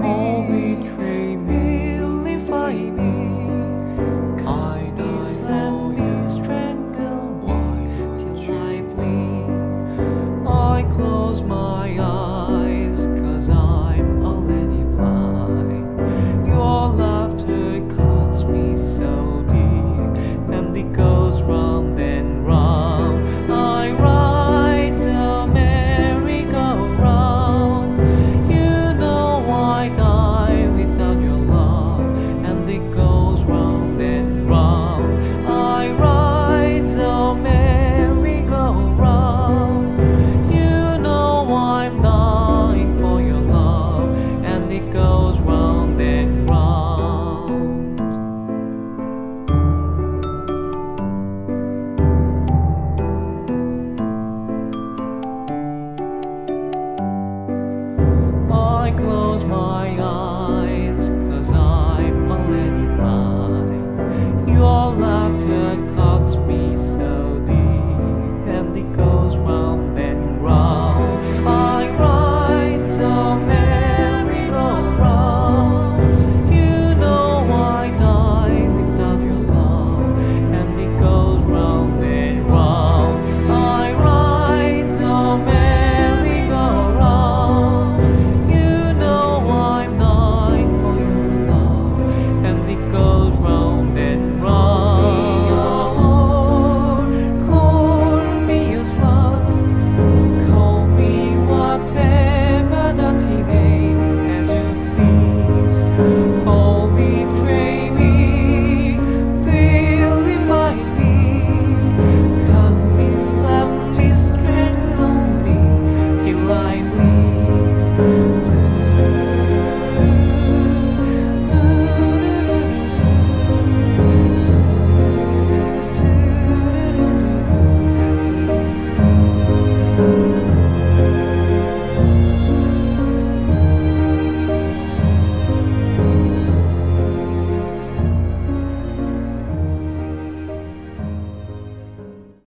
me. close my eyes.